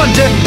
wonder